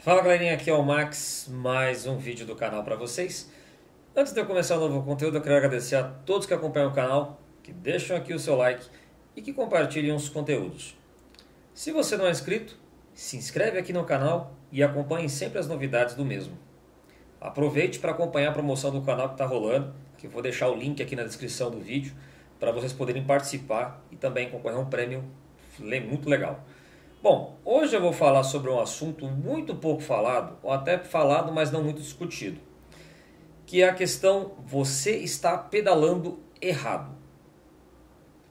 Fala galerinha, aqui é o Max, mais um vídeo do canal para vocês. Antes de eu começar o novo conteúdo, eu quero agradecer a todos que acompanham o canal, que deixam aqui o seu like e que compartilhem os conteúdos. Se você não é inscrito, se inscreve aqui no canal e acompanhe sempre as novidades do mesmo. Aproveite para acompanhar a promoção do canal que está rolando, que eu vou deixar o link aqui na descrição do vídeo para vocês poderem participar e também concorrer a um prêmio muito legal. Bom, hoje eu vou falar sobre um assunto muito pouco falado, ou até falado, mas não muito discutido, que é a questão você está pedalando errado.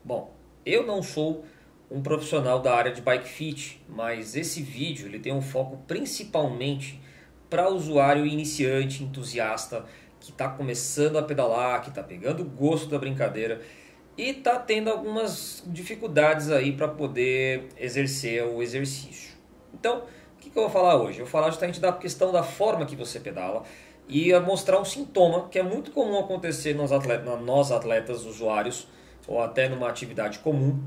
Bom, eu não sou um profissional da área de bike fit, mas esse vídeo ele tem um foco principalmente para usuário iniciante, entusiasta, que está começando a pedalar, que está pegando gosto da brincadeira e está tendo algumas dificuldades aí para poder exercer o exercício. Então, o que, que, eu vou falar hoje? Eu vou falar justamente da questão da forma que você pedala e mostrar um sintoma que é muito comum acontecer nos atletas, nós atletas usuários ou até numa atividade comum,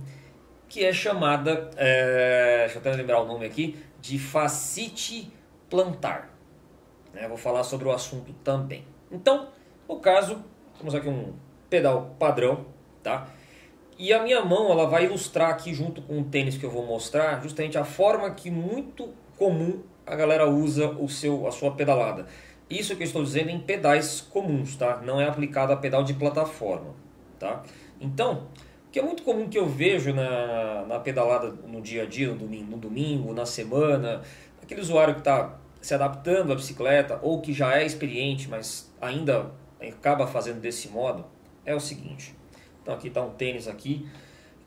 que é chamada, é, deixa eu até lembrar o nome aqui, de fascite plantar. Né? Vou falar sobre o assunto também. Então, no caso, temos aqui um pedal padrão, tá? E a minha mão ela vai ilustrar aqui junto com o tênis que eu vou mostrar justamente a forma que muito comum a galera usa o seu, a sua pedalada. Isso que eu estou dizendo em pedais comuns, tá? Não é aplicado a pedal de plataforma, tá? Então, o que é muito comum que eu vejo na, na pedalada no dia a dia, no domingo, no domingo, na semana, aquele usuário que está se adaptando à bicicleta ou que já é experiente, mas ainda acaba fazendo desse modo, é o seguinte. Então aqui está um tênis aqui.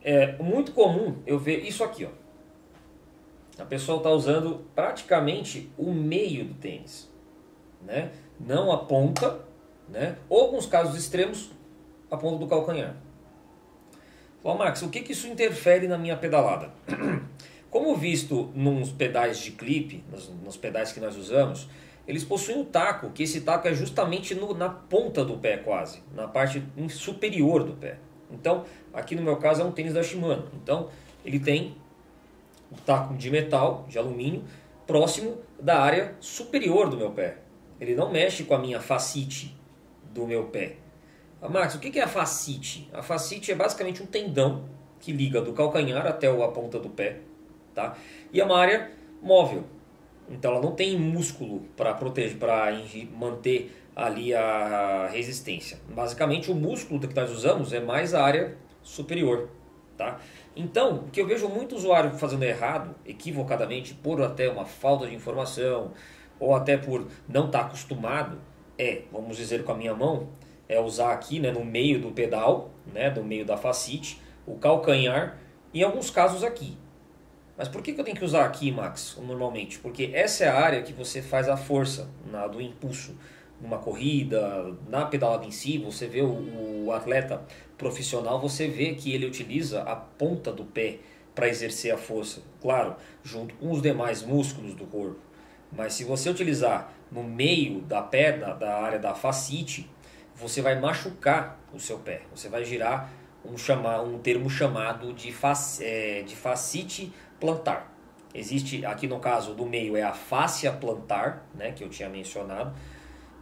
É muito comum eu ver isso aqui, ó. A pessoa está usando praticamente o meio do tênis, né? Não a ponta, né? Ou alguns casos extremos, a ponta do calcanhar. Bom, Max, o que, que isso interfere na minha pedalada? Como visto nos pedais de clipe, nos, nos, pedais que nós usamos, eles possuem um taco, que esse taco é justamente no, na ponta do pé quase, na parte superior do pé. Então, aqui no meu caso é um tênis da Shimano. Então, ele tem um taco de metal, de alumínio, próximo da área superior do meu pé. Ele não mexe com a minha facite do meu pé. Ah, Max, o que é a facite? A facite é basicamente um tendão que liga do calcanhar até a ponta do pé. Tá? E é uma área móvel. Então ela não tem músculo para proteger, para manter ali a resistência. Basicamente o músculo que nós usamos é mais a área superior, tá? Então, o que eu vejo muito usuário fazendo errado, equivocadamente, por até uma falta de informação, ou até por não estar tá acostumado, é, vamos dizer com a minha mão, é usar aqui né, no meio do pedal, né, no meio da facite, o calcanhar, em alguns casos aqui. Mas por que, eu tenho que usar aqui, Max, normalmente? Porque essa é a área que você faz a força na, do impulso numa corrida, na pedalada em si, você vê o, o atleta profissional, você vê que ele utiliza a ponta do pé para exercer a força, claro, junto com os demais músculos do corpo. Mas se você utilizar no meio da perna, da área da facite, você vai machucar o seu pé. Você vai girar um, chama, um termo chamado de, fac, é, de facite plantar. Existe aqui no caso do meio é a fáscia plantar, né, que eu tinha mencionado,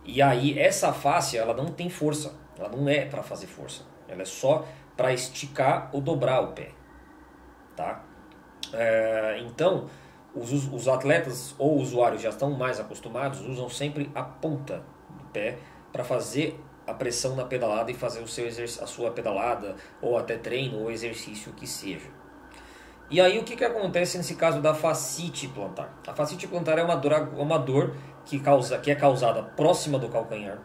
e aí essa face ela não tem força, ela não é para fazer força, ela é só para esticar ou dobrar o pé, tá? É, então os, os atletas ou usuários já estão mais acostumados, usam sempre a ponta do pé para fazer a pressão na pedalada e fazer o seu a sua pedalada ou até treino ou exercício que seja. E aí o que, que acontece nesse caso da fascite plantar? A fascite plantar é uma dor, uma dor que, causa, que é causada próxima do calcanhar.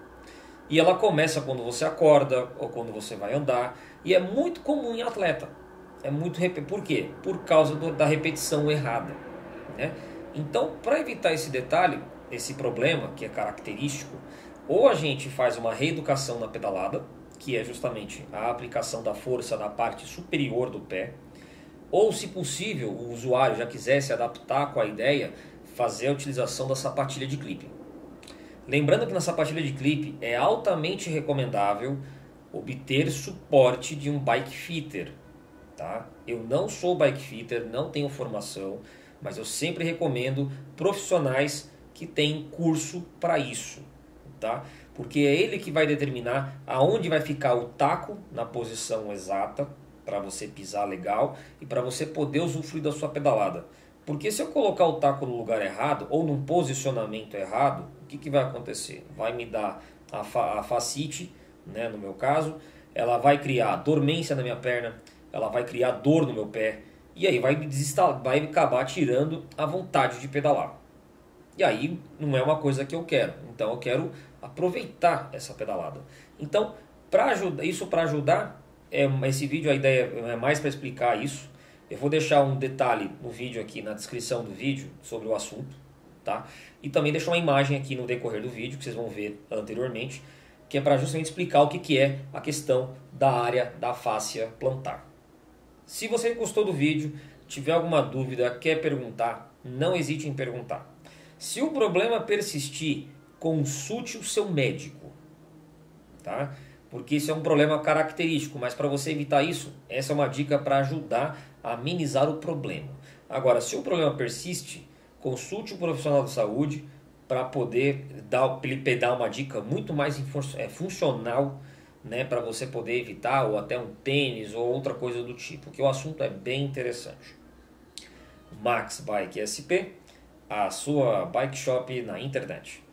E ela começa quando você acorda ou quando você vai andar. E é muito comum em atleta. É muito Por quê? Por causa do, da repetição errada. Né? Então, para evitar esse detalhe, esse problema que é característico, ou a gente faz uma reeducação na pedalada, que é justamente a aplicação da força na parte superior do pé, ou, se possível, o usuário já quiser se adaptar com a ideia, fazer a utilização da sapatilha de clipe. Lembrando que na sapatilha de clipe é altamente recomendável obter suporte de um bike fitter. Tá? Eu não sou bike fitter, não tenho formação, mas eu sempre recomendo profissionais que tem curso para isso, tá? Porque é ele que vai determinar aonde vai ficar o taco na posição exata para você pisar legal e para você poder usufruir da sua pedalada. Porque se eu colocar o taco no lugar errado ou num posicionamento errado, o que, que vai acontecer? Vai me dar a, fa a facite, né, no meu caso, ela vai criar dormência na minha perna, ela vai criar dor no meu pé, e aí vai, vai acabar tirando a vontade de pedalar. E aí não é uma coisa que eu quero, então eu quero aproveitar essa pedalada. Então, para ajudar, isso para ajudar, é, esse vídeo a ideia é mais para explicar isso, eu vou deixar um detalhe no vídeo aqui, na descrição do vídeo, sobre o assunto, tá? E também deixar uma imagem aqui no decorrer do vídeo, que vocês vão ver anteriormente, que é para justamente explicar o que, que é a questão da área da fáscia plantar. Se você gostou do vídeo, tiver alguma dúvida, quer perguntar, não hesite em perguntar. Se o problema persistir, consulte o seu médico, tá? Porque isso é um problema característico, mas para você evitar isso, essa é uma dica para ajudar a minimizar o problema. Agora, se o problema persiste, consulte um profissional de saúde para poder dar, ele dar uma dica muito mais é, funcional né, para você poder evitar, ou até um tênis ou outra coisa do tipo, que o assunto é bem interessante. Max Bike SP, a sua bike shop na internet.